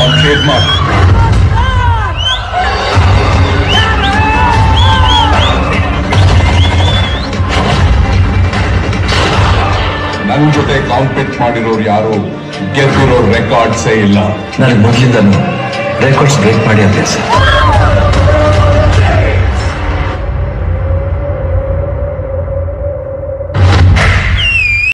ನನ್ನ on trademark. ನನ್ ಜೊತೆ ಕಾಂಪೀಟ್ ಮಾಡಿರೋರು ಯಾರು? ಗೆದ್ದಿರೋ ರೆಕಾರ್ಡ್ಸೇ ಇಲ್ಲ. ನನಗೆ ಮೊದಲಿಂದನೂ ರೆಕಾರ್ಡ್ಸ್ ಬ್ರೇಕ್ ಮಾಡಿ ಸರ್